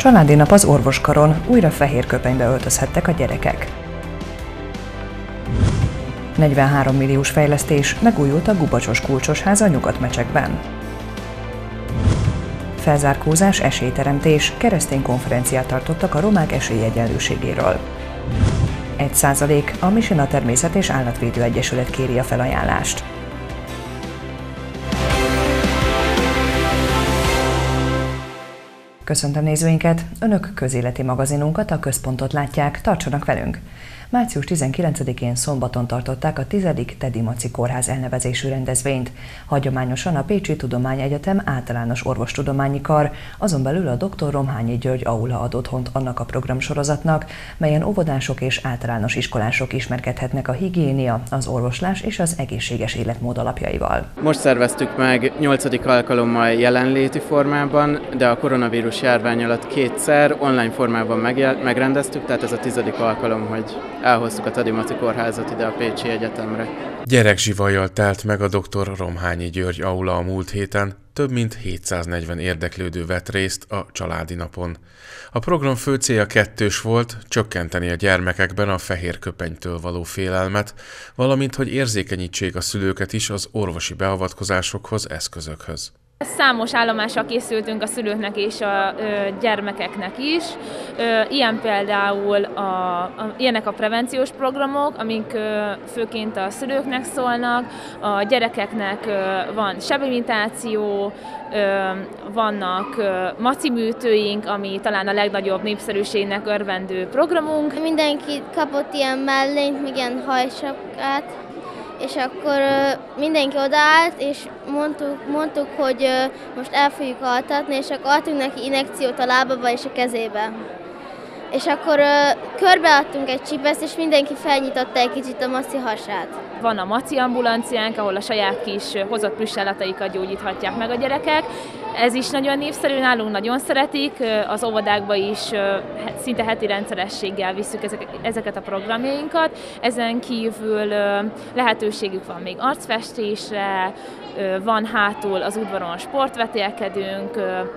Családi nap az orvoskaron, újra fehér köpenybe öltözhettek a gyerekek. 43 milliós fejlesztés, megújult a Gubacsos kulcsos háza Nyugatmecsekben. Felzárkózás, esélyteremtés, keresztény konferenciát tartottak a romák esélyegyenlőségéről. 1 százalék, a Misina Természet és Állatvédő Egyesület kéri a felajánlást. Köszöntöm nézőinket! Önök közéleti magazinunkat, a Központot látják, tartsanak velünk! Március 19-én szombaton tartották a 10. Tedi Maci Kórház elnevezésű rendezvényt. Hagyományosan a Pécsi Tudományegyetem általános orvostudományi kar, azon belül a dr. Romhányi György aula ad otthont annak a programsorozatnak, melyen óvodások és általános iskolások ismerkedhetnek a higiénia, az orvoslás és az egészséges életmód alapjaival. Most szerveztük meg 8. alkalommal jelenléti formában, de a koronavírus járvány alatt kétszer online formában megrendeztük, tehát ez a tizedik alkalom, hogy elhoztuk a Tadimaci kórházat ide a Pécsi Egyetemre. Gyerekzsivajjal telt meg a dr. Romhányi György aula a múlt héten, több mint 740 érdeklődő vett részt a családi napon. A program fő célja kettős volt, csökkenteni a gyermekekben a fehér köpenytől való félelmet, valamint hogy érzékenyítsék a szülőket is az orvosi beavatkozásokhoz, eszközökhöz. Számos állomással készültünk a szülőknek és a gyermekeknek is. Ilyen például a, a, ilyenek a prevenciós programok, amik főként a szülőknek szólnak, a gyerekeknek van sebimitáció, vannak maci műtőink, ami talán a legnagyobb népszerűségnek örvendő programunk. Mindenki kapott ilyen mellényt, még ilyen hajsapkát és akkor mindenki odaállt, és mondtuk, mondtuk hogy most el fogjuk altatni, és akkor adtunk neki inekciót a lábába és a kezébe. És akkor körbeadtunk egy csipeszt, és mindenki felnyitotta egy kicsit a maci hasát. Van a maci ambulanciánk, ahol a saját kis hozott plüssállataikat gyógyíthatják meg a gyerekek. Ez is nagyon népszerű, nálunk nagyon szeretik, az óvodákba is szinte heti rendszerességgel visszük ezeket a programjainkat. Ezen kívül lehetőségük van még arcfestésre, van hátul az udvaron sportvetélkedünk,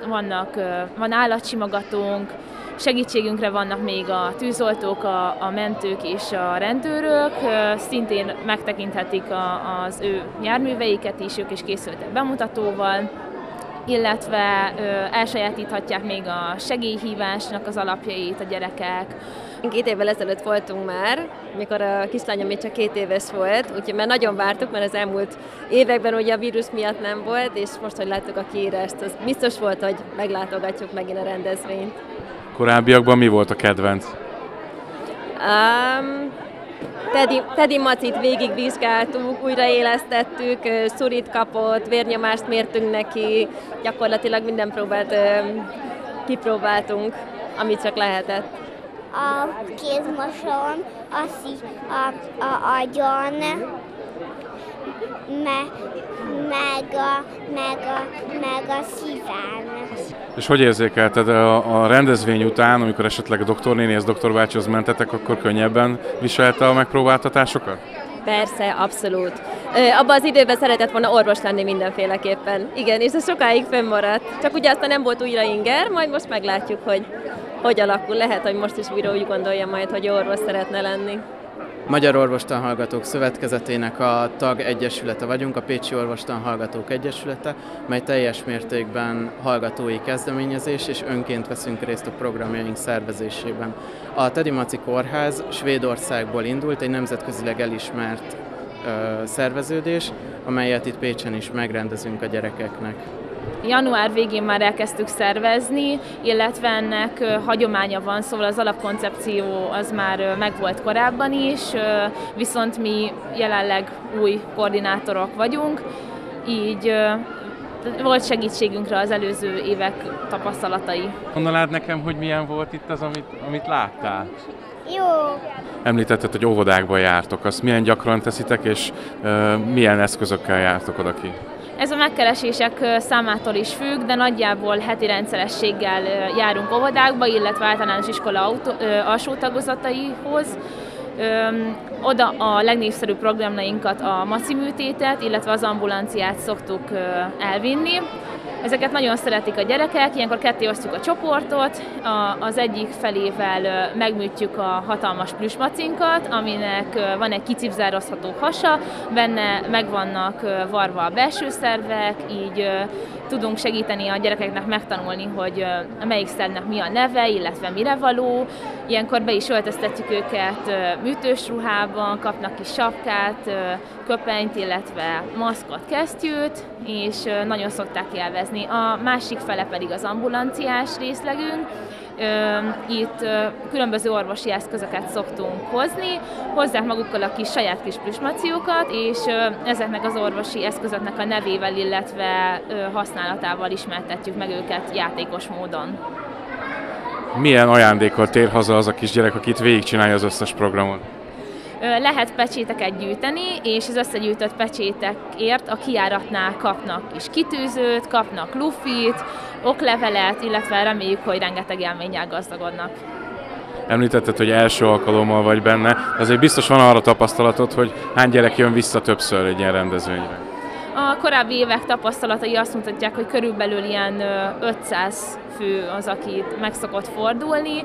vannak, van állatsimogatónk, Segítségünkre vannak még a tűzoltók, a, a mentők és a rendőrök, szintén megtekinthetik a, az ő járműveiket is, ők is készültek bemutatóval illetve ö, elsajátíthatják még a segélyhívásnak az alapjait a gyerekek. Két évvel ezelőtt voltunk már, mikor a kislányom még csak két éves volt, úgyhogy már nagyon vártuk, mert az elmúlt években ugye a vírus miatt nem volt, és most, hogy láttuk a kiírást, az biztos volt, hogy meglátogatjuk megint a rendezvényt. Korábbiakban mi volt a kedvenc? Um, Teddy, Teddy Macit végigvizsgáltuk, újraélesztettük, szurit kapott, vérnyomást mértünk neki, gyakorlatilag minden próbát kipróbáltunk, amit csak lehetett. A kézmoson, a, a, a agyon, me, meg a, meg a, meg a szíven. És hogy érzékelted a, a rendezvény után, amikor esetleg a doktornénihez, doktorbácsihoz mentetek, akkor könnyebben viselte a megpróbáltatásokat? Persze, abszolút. Abban az időben szeretett volna orvos lenni mindenféleképpen. Igen, és ez sokáig fönnmaradt. Csak ugye aztán nem volt újra inger, majd most meglátjuk, hogy hogy alakul. Lehet, hogy most is újra úgy gondolja majd, hogy orvos szeretne lenni. Magyar Orvostanhallgatók Szövetkezetének a tag egyesülete vagyunk, a Pécsi Orvostanhallgatók Egyesülete, mely teljes mértékben hallgatói kezdeményezés, és önként veszünk részt a programjaink szervezésében. A Tedi Maci Kórház Svédországból indult, egy nemzetközileg elismert ö, szerveződés, amelyet itt Pécsen is megrendezünk a gyerekeknek. Január végén már elkezdtük szervezni, illetve ennek hagyománya van, szóval az alapkoncepció az már megvolt korábban is, viszont mi jelenleg új koordinátorok vagyunk, így volt segítségünkre az előző évek tapasztalatai. Mondanád nekem, hogy milyen volt itt az, amit, amit láttál? Jó. Említetted, hogy óvodákba jártok, azt milyen gyakran teszitek, és uh, milyen eszközökkel jártok oda ki? Ez a megkeresések számától is függ, de nagyjából heti rendszerességgel járunk óvodákba, illetve általános iskola autó, alsó tagozataihoz. Oda a legnépszerűbb programjainkat, a maci műtétet, illetve az ambulanciát szoktuk elvinni. Ezeket nagyon szeretik a gyerekek, ilyenkor ketté osztjuk a csoportot, a, az egyik felével megműtjük a hatalmas plüsmacinkat, aminek van egy kicipzározható hasa, benne meg vannak varva a belső szervek, így tudunk segíteni a gyerekeknek megtanulni, hogy melyik szernek mi a neve, illetve mire való. Ilyenkor be is öltöztetjük őket műtős ruhában, kapnak kis sapkát, köpenyt, illetve maszkot, kesztyűt, és nagyon szokták élvezni. A másik fele pedig az ambulanciás részlegünk, itt különböző orvosi eszközöket szoktunk hozni, hozzák magukkal a kis saját kis plüsmaciókat, és ezeknek az orvosi eszközöknek a nevével, illetve használatával ismertetjük meg őket játékos módon. Milyen ajándékot tér haza az a kisgyerek, akit végigcsinálja az összes programot? Lehet pecséteket gyűjteni, és az összegyűjtött pecsétekért a kiáratnál kapnak is kitűzőt, kapnak lufit, oklevelet, illetve reméljük, hogy rengeteg élménnyel gazdagodnak. Említetted, hogy első alkalommal vagy benne, de azért biztos van arra tapasztalatod, hogy hány gyerek jön vissza többször egy ilyen rendezvényre. A korábbi évek tapasztalatai azt mutatják, hogy körülbelül ilyen 500 fő az, aki meg szokott fordulni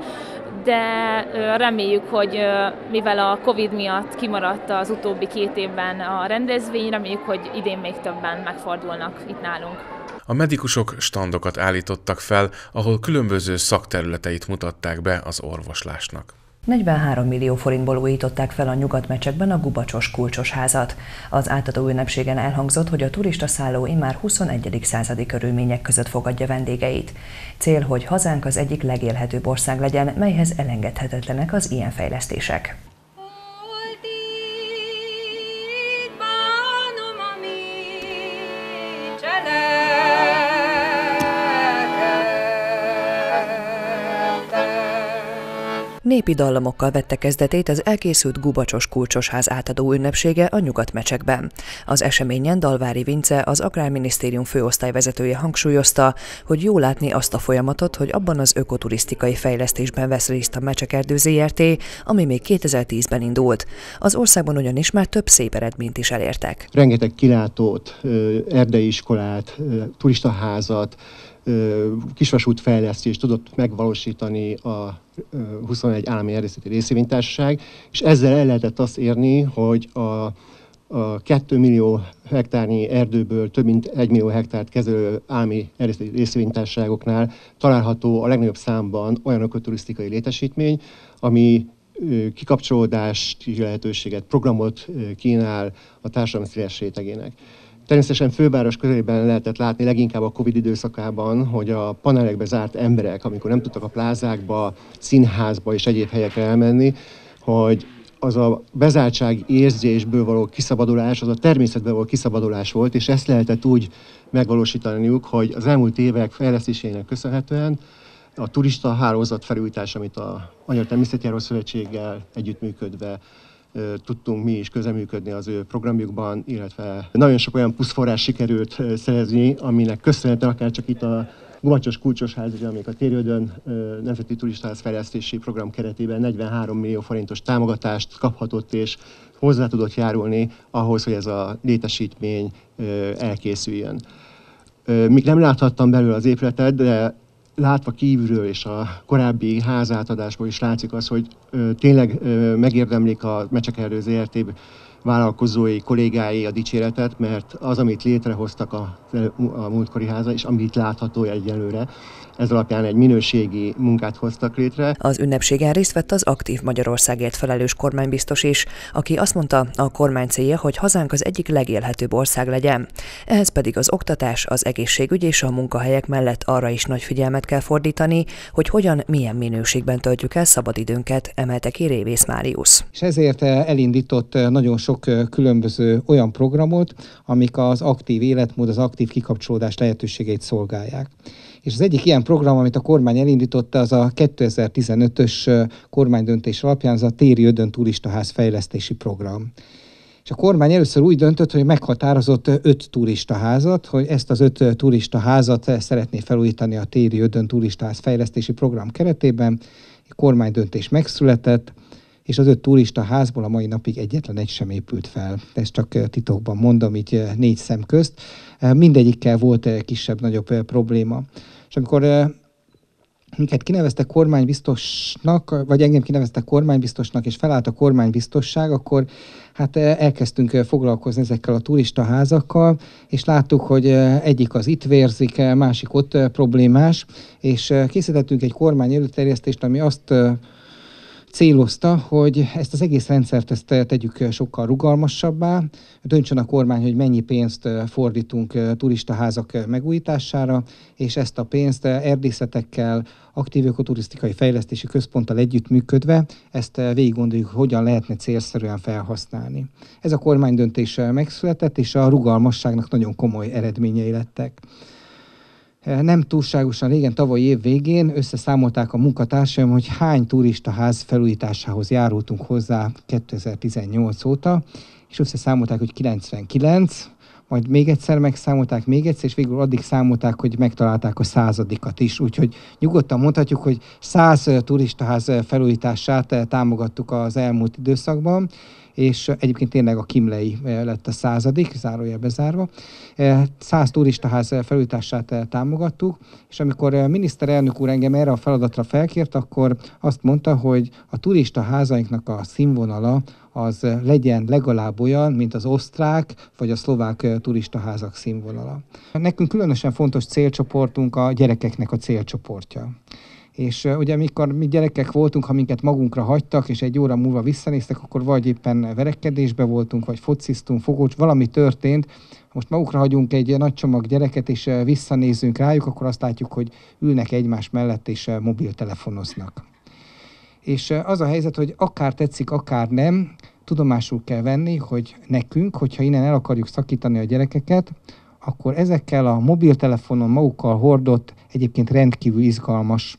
de reméljük, hogy mivel a Covid miatt kimaradt az utóbbi két évben a rendezvény, reméljük, hogy idén még többen megfordulnak itt nálunk. A medikusok standokat állítottak fel, ahol különböző szakterületeit mutatták be az orvoslásnak. 43 millió forintból újították fel a nyugatmecsekben a Gubacsos kulcsos házat. Az átadó ünnepségen elhangzott, hogy a turista szálló immár 21. századi körülmények között fogadja vendégeit. Cél, hogy hazánk az egyik legélhetőbb ország legyen, melyhez elengedhetetlenek az ilyen fejlesztések. Népi dallamokkal vette kezdetét az elkészült Gubacsos kulcsosház átadó ünnepsége a Nyugatmecsekben. Az eseményen Dalvári Vince, az Agrárminisztérium főosztályvezetője hangsúlyozta, hogy jó látni azt a folyamatot, hogy abban az ökoturisztikai fejlesztésben vesz részt a Mecsekerdő ZRT, ami még 2010-ben indult. Az országban ugyanis már több szép eredményt is elértek. Rengeteg kilátót, erdeiiskolát, turistaházat, kisvasút fejlesztést tudott megvalósítani a 21 állami erdészeti részvénytársaság, és ezzel el lehetett azt érni, hogy a, a 2 millió hektárnyi erdőből több mint 1 millió hektárt kezelő állami részvénytársaságoknál található a legnagyobb számban olyan ökoturisztikai létesítmény, ami kikapcsolódási lehetőséget, programot kínál a társadalom széles rétegének. Természetesen főváros közelében lehetett látni leginkább a Covid időszakában, hogy a panelekbe zárt emberek, amikor nem tudtak a plázákba, színházba és egyéb helyekre elmenni, hogy az a bezártság érzésből való kiszabadulás, az a természetből való kiszabadulás volt, és ezt lehetett úgy megvalósítaniuk, hogy az elmúlt évek fejlesztésének köszönhetően a turista hálózat felújítás, amit a Magyar Természetjáró Szövetséggel együttműködve tudtunk mi is közeműködni az ő programjukban, illetve nagyon sok olyan pluszforrás sikerült szerezni, aminek köszönhetően akár csak itt a Gumacsos Kulcsos Ház, ugye, amik a Térődön Nemzeti Turistáz Fejlesztési Program keretében 43 millió forintos támogatást kaphatott, és hozzá tudott járulni ahhoz, hogy ez a létesítmény elkészüljön. Még nem láthattam belőle az épületet, de látva kívülről és a korábbi házátadásból is látszik az, hogy ö, tényleg ö, megérdemlik a Mecsekerő ZRT vállalkozói, kollégái a dicséretet, mert az, amit létrehoztak a, a múltkori háza, és amit látható egyelőre, ez alapján egy minőségi munkát hoztak létre. Az ünnepségen részt vett az aktív Magyarországért felelős kormánybiztos is, aki azt mondta, a kormány célja, hogy hazánk az egyik legélhetőbb ország legyen. Ehhez pedig az oktatás, az egészségügy és a munkahelyek mellett arra is nagy figyelmet kell fordítani, hogy hogyan, milyen minőségben töltjük el szabadidőnket, emelte ki Révész Máriusz. És ezért elindított nagyon sok különböző olyan programot, amik az aktív életmód, az aktív kikapcsolódás lehetőségeit szolgálják. És az egyik ilyen program, amit a kormány elindította, az a 2015-ös kormánydöntés alapján, az a Téri Ödön Turistaház fejlesztési program. És a kormány először úgy döntött, hogy meghatározott öt turistaházat, hogy ezt az öt turistaházat szeretné felújítani a Téri Ödön Turistaház fejlesztési program keretében. A kormánydöntés megszületett, és az öt turista házból a mai napig egyetlen egy sem épült fel. Ezt csak titokban mondom, így négy szem közt. Mindegyikkel volt kisebb-nagyobb probléma. És amikor minket kineveztek kormánybiztosnak, vagy engem kineveztek kormánybiztosnak, és felállt a kormánybiztosság, akkor hát elkezdtünk foglalkozni ezekkel a turista házakkal, és láttuk, hogy egyik az itt vérzik, másik ott problémás, és készítettünk egy kormány előterjesztést, ami azt célozta, hogy ezt az egész rendszert ezt tegyük sokkal rugalmasabbá, döntsön a kormány, hogy mennyi pénzt fordítunk turistaházak megújítására, és ezt a pénzt erdészetekkel, aktív ökoturisztikai fejlesztési központtal együttműködve, ezt végig gondoljuk, hogyan lehetne célszerűen felhasználni. Ez a kormány döntés megszületett, és a rugalmasságnak nagyon komoly eredményei lettek nem túlságosan régen, tavaly év végén összeszámolták a munkatársaim, hogy hány turista ház felújításához járultunk hozzá 2018 óta, és összeszámolták, hogy 99, majd még egyszer megszámolták, még egyszer, és végül addig számolták, hogy megtalálták a századikat is. Úgyhogy nyugodtan mondhatjuk, hogy száz turistaház felújítását támogattuk az elmúlt időszakban, és egyébként tényleg a Kimlei lett a századik, zárója bezárva. Száz turistaház felújítását támogattuk, és amikor miniszterelnök úr engem erre a feladatra felkért, akkor azt mondta, hogy a turistaházainknak a színvonala az legyen legalább olyan, mint az osztrák vagy a szlovák turistaházak színvonala. Nekünk különösen fontos célcsoportunk a gyerekeknek a célcsoportja. És ugye amikor mi gyerekek voltunk, ha minket magunkra hagytak, és egy óra múlva visszanéztek, akkor vagy éppen verekedésbe voltunk, vagy fociztunk, fogócs, valami történt. Most magukra hagyunk egy nagy csomag gyereket, és visszanézünk rájuk, akkor azt látjuk, hogy ülnek egymás mellett, és mobiltelefonoznak. És az a helyzet, hogy akár tetszik, akár nem, tudomásul kell venni, hogy nekünk, hogyha innen el akarjuk szakítani a gyerekeket, akkor ezekkel a mobiltelefonon magukkal hordott, egyébként rendkívül izgalmas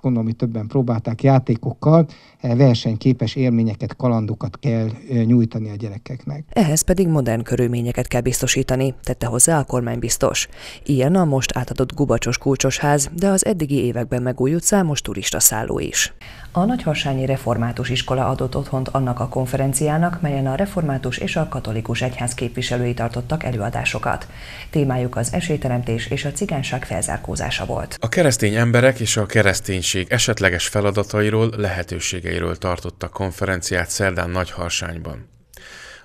gondolom, hogy többen próbálták játékokkal, eh, versenyképes élményeket, kalandokat kell eh, nyújtani a gyerekeknek. Ehhez pedig modern körülményeket kell biztosítani, tette hozzá a kormány biztos. Ilyen a most átadott gubacsos kulcsos ház, de az eddigi években megújult számos turista szálló is. A Nagyharsányi Református Iskola adott otthont annak a konferenciának, melyen a református és a katolikus egyház képviselői tartottak előadásokat. Témájuk az esélyteremtés és a cigányság felzárkózása volt. A keresztény emberek és a kereszténység esetleges feladatairól, lehetőségeiről tartottak konferenciát szerdán Nagyharsányban.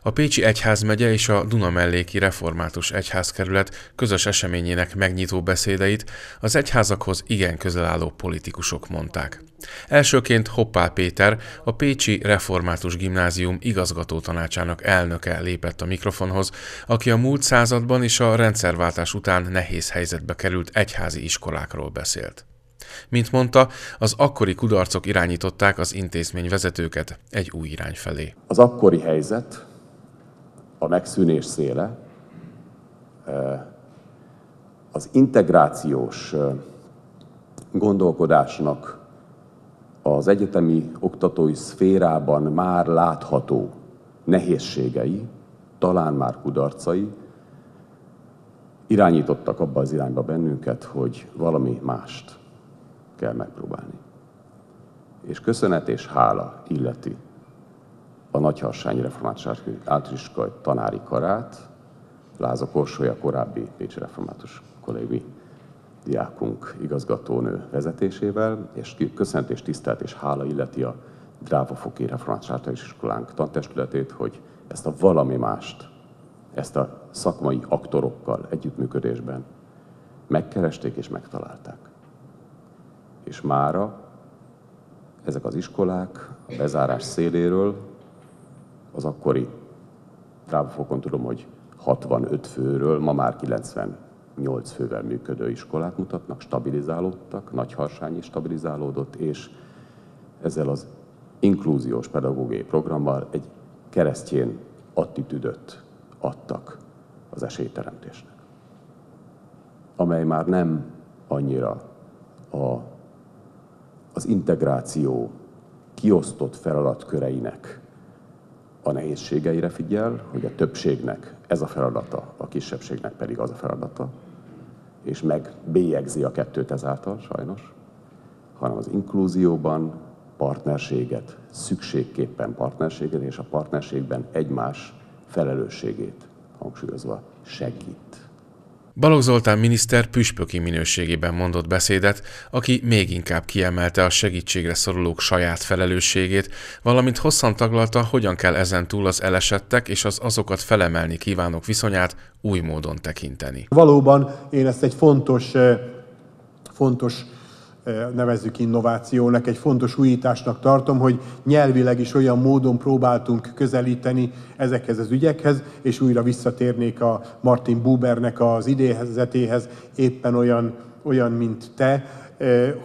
A Pécsi Egyházmegye és a Dunamelléki Református Egyházkerület közös eseményének megnyitó beszédeit az egyházakhoz igen közel álló politikusok mondták. Elsőként Hoppál Péter, a Pécsi Református Gimnázium igazgató tanácsának elnöke lépett a mikrofonhoz, aki a múlt században és a rendszerváltás után nehéz helyzetbe került egyházi iskolákról beszélt. Mint mondta, az akkori kudarcok irányították az intézmény vezetőket egy új irány felé. Az akkori helyzet, a megszűnés széle, az integrációs gondolkodásnak az egyetemi oktatói szférában már látható nehézségei, talán már kudarcai, irányítottak abba az irányba bennünket, hogy valami mást kell megpróbálni. És köszönet és hála illeti a Nagyharsányi Református Általános tanári karát, Láza Korsolya korábbi Pécsi Református kollégi diákunk igazgatónő vezetésével, és köszönet és tisztelt és hála illeti a Drávafoki Református Általános Iskolánk tantestületét, hogy ezt a valami mást, ezt a szakmai aktorokkal együttműködésben megkeresték és megtalálták. És mára ezek az iskolák a bezárás széléről az akkori Drábafokon tudom, hogy 65 főről, ma már 98 fővel működő iskolát mutatnak, stabilizálódtak, Nagyharsány is stabilizálódott, és ezzel az inklúziós pedagógiai programmal egy keresztjén attitűdöt adtak az esélyteremtésnek, amely már nem annyira a, az integráció kiosztott feladatköreinek a nehézségeire figyel, hogy a többségnek ez a feladata, a kisebbségnek pedig az a feladata, és meg bélyegzi a kettőt ezáltal, sajnos, hanem az inklúzióban partnerséget, szükségképpen partnerséget, és a partnerségben egymás felelősségét hangsúlyozva segít. Balogh Zoltán miniszter püspöki minőségében mondott beszédet, aki még inkább kiemelte a segítségre szorulók saját felelősségét, valamint hosszan taglalta, hogyan kell ezen túl az elesettek és az azokat felemelni kívánok viszonyát új módon tekinteni. Valóban én ezt egy fontos, eh, fontos nevezzük innovációnak, egy fontos újításnak tartom, hogy nyelvileg is olyan módon próbáltunk közelíteni ezekhez az ügyekhez, és újra visszatérnék a Martin Bubernek az idézetéhez, éppen olyan, olyan, mint te,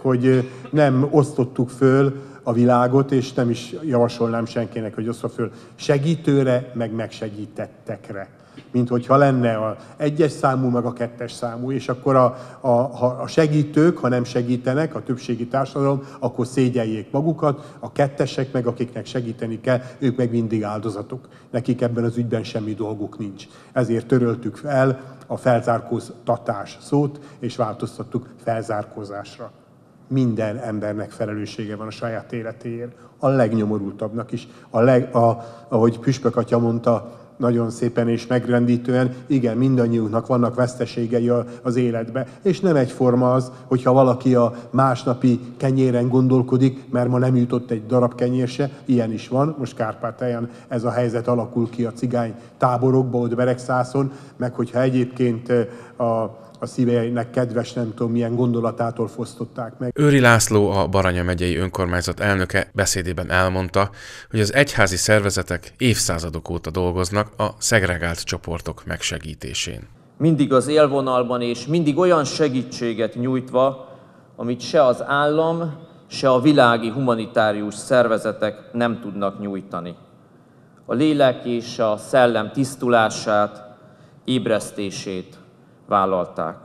hogy nem osztottuk föl a világot, és nem is javasolnám senkinek, hogy osztva föl segítőre, meg megsegítettekre mint hogyha lenne a egyes számú, meg a kettes számú, és akkor a, a, a segítők, ha nem segítenek, a többségi társadalom, akkor szégyeljék magukat, a kettesek meg, akiknek segíteni kell, ők meg mindig áldozatok. Nekik ebben az ügyben semmi dolguk nincs. Ezért töröltük fel a felzárkóztatás szót, és változtattuk felzárkózásra. Minden embernek felelőssége van a saját életéért. A legnyomorultabbnak is. A leg, a, ahogy Püspök atya mondta, nagyon szépen és megrendítően, igen, mindannyiunknak vannak veszteségei az életbe. És nem egyforma az, hogyha valaki a másnapi kenyéren gondolkodik, mert ma nem jutott egy darab kenyér se, ilyen is van, most Kárpátalján ez a helyzet alakul ki a cigány táborokba, ott Beregszászon, meg hogyha egyébként a a szíveinek kedves, nem tudom milyen gondolatától fosztották meg. Őri László, a Baranya megyei önkormányzat elnöke beszédében elmondta, hogy az egyházi szervezetek évszázadok óta dolgoznak a szegregált csoportok megsegítésén. Mindig az élvonalban és mindig olyan segítséget nyújtva, amit se az állam, se a világi humanitárius szervezetek nem tudnak nyújtani. A lélek és a szellem tisztulását, ébresztését, vállalták.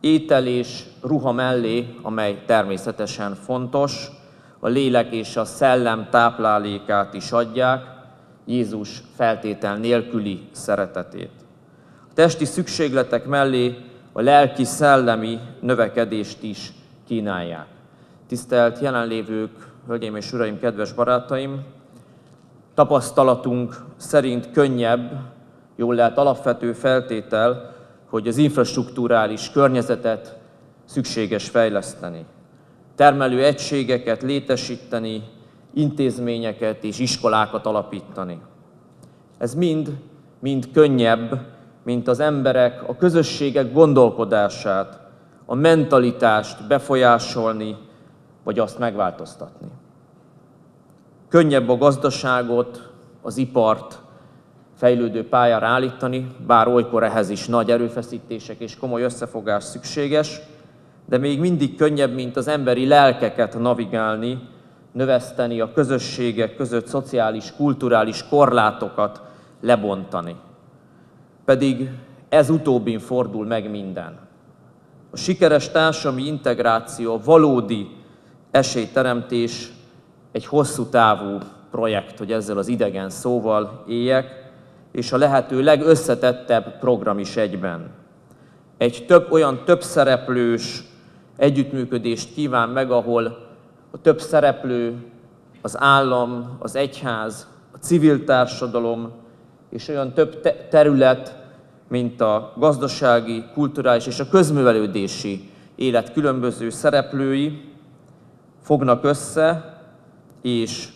Étel és ruha mellé, amely természetesen fontos, a lélek és a szellem táplálékát is adják, Jézus feltétel nélküli szeretetét. A testi szükségletek mellé a lelki-szellemi növekedést is kínálják. Tisztelt jelenlévők, hölgyeim és uraim, kedves barátaim! Tapasztalatunk szerint könnyebb, jól lehet alapvető feltétel, hogy az infrastruktúrális környezetet szükséges fejleszteni. Termelő egységeket létesíteni, intézményeket és iskolákat alapítani. Ez mind, mind könnyebb, mint az emberek, a közösségek gondolkodását, a mentalitást befolyásolni, vagy azt megváltoztatni. Könnyebb a gazdaságot, az ipart, fejlődő pályára állítani, bár olykor ehhez is nagy erőfeszítések és komoly összefogás szükséges, de még mindig könnyebb, mint az emberi lelkeket navigálni, növeszteni, a közösségek között szociális, kulturális korlátokat lebontani. Pedig ez utóbbin fordul meg minden. A sikeres társadalmi integráció, valódi esélyteremtés egy hosszú távú projekt, hogy ezzel az idegen szóval éljek, és a lehető legösszetettebb program is egyben. Egy több, olyan több szereplős együttműködést kíván meg, ahol a több szereplő, az állam, az egyház, a civil társadalom, és olyan több te- terület, mint a gazdasági, kulturális és a közművelődési élet különböző szereplői fognak össze, és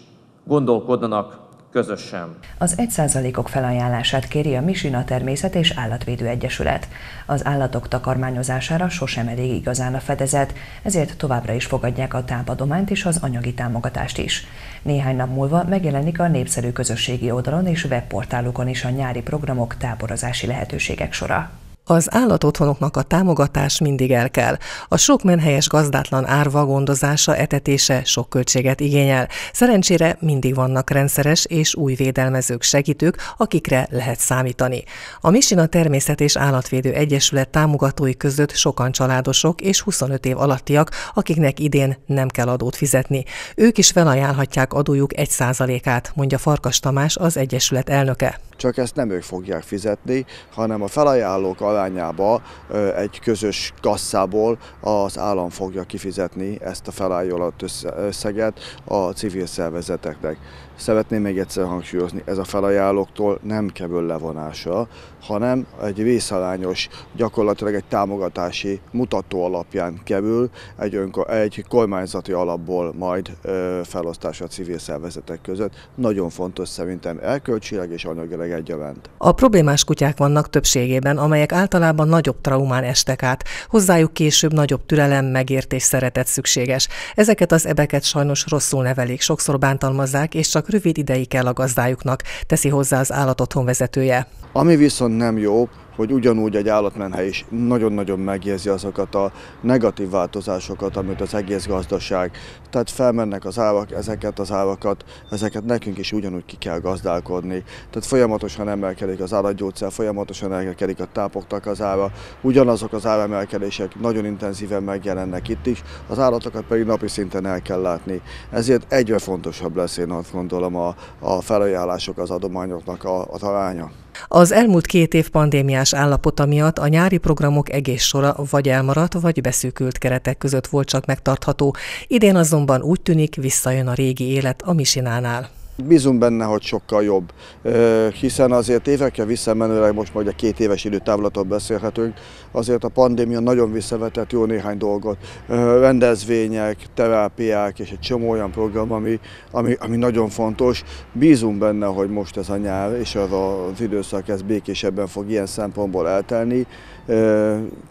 gondolkodnak közösen. Az 1%-ok felajánlását kéri a Misina Természet és Állatvédő Egyesület. Az állatok takarmányozására sosem elég igazán a fedezet, ezért továbbra is fogadják a tápadományt és az anyagi támogatást is. Néhány nap múlva megjelenik a népszerű közösségi oldalon és webportálukon is a nyári programok táborozási lehetőségek sora. Az állatotthonoknak a támogatás mindig el kell. A sok menhelyes gazdátlan árva gondozása, etetése sok költséget igényel. Szerencsére mindig vannak rendszeres és új védelmezők, segítők, akikre lehet számítani. A Misina Természet és Állatvédő Egyesület támogatói között sokan családosok és 25 év alattiak, akiknek idén nem kell adót fizetni. Ők is felajánlhatják adójuk egy százalékát, mondja Farkas Tamás, az Egyesület elnöke. Csak ezt nem ők fogják fizetni, hanem a felajánlók arányába egy közös kasszából az állam fogja kifizetni ezt a felállított összeget a civil szervezeteknek. Szeretném még egyszer hangsúlyozni, ez a felajánlóktól nem kerül levonása, hanem egy vészalányos, gyakorlatilag egy támogatási mutató alapján kerül egy, önko- egy kormányzati alapból majd ö, felosztásra a civil szervezetek között. Nagyon fontos szerintem elkölcsileg és anyagileg egyaránt. A problémás kutyák vannak többségében, amelyek általában nagyobb traumán estek át. Hozzájuk később nagyobb türelem, megértés, szeretet szükséges. Ezeket az ebeket sajnos rosszul nevelik, sokszor bántalmazzák, és csak rövid ideig kell a gazdájuknak, teszi hozzá az állatotthon vezetője. Ami viszont nem jó, hogy ugyanúgy egy állatmenhely is nagyon-nagyon megjegyzi azokat a negatív változásokat, amit az egész gazdaság. Tehát felmennek az árak, ezeket az árakat, ezeket nekünk is ugyanúgy ki kell gazdálkodni. Tehát folyamatosan emelkedik az állatgyógyszer, folyamatosan emelkedik a tápoknak az ára, ugyanazok az áremelkedések nagyon intenzíven megjelennek itt is, az állatokat pedig napi szinten el kell látni. Ezért egyre fontosabb lesz én azt gondolom a, a felajánlások, az adományoknak a, a talánya. Az elmúlt két év pandémiás állapota miatt a nyári programok egész sora vagy elmaradt, vagy beszűkült keretek között volt csak megtartható. Idén azonban úgy tűnik, visszajön a régi élet a Misinánál. Bízunk benne, hogy sokkal jobb, hiszen azért évekkel visszamenőleg, most majd a két éves időtávlatot beszélhetünk, azért a pandémia nagyon visszavetett jó néhány dolgot. Rendezvények, terápiák és egy csomó olyan program, ami, ami, ami nagyon fontos. Bízunk benne, hogy most ez a nyár és az az időszak ez békésebben fog ilyen szempontból eltelni.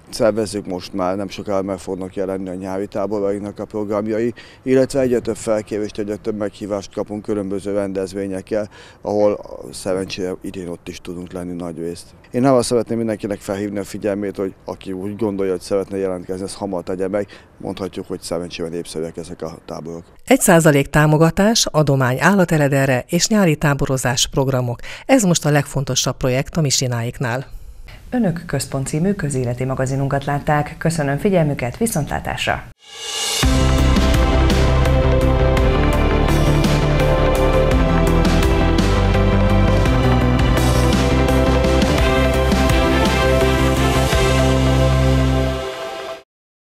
Szervezzük most már, nem sokára meg fognak jelenni a nyári táborainknak a programjai, illetve egyre több felkérést, egyre több meghívást kapunk különböző rendezvényekkel, ahol szerencsére idén ott is tudunk lenni nagy részt. Én arra szeretném mindenkinek felhívni a figyelmét, hogy aki úgy gondolja, hogy szeretne jelentkezni, ezt hamar tegye meg, mondhatjuk, hogy szerencsére népszerűek ezek a táborok. Egy százalék támogatás, adomány állatelederre és nyári táborozás programok. Ez most a legfontosabb projekt a misináiknál. Önök központ című közéleti magazinunkat látták. Köszönöm figyelmüket, viszontlátásra!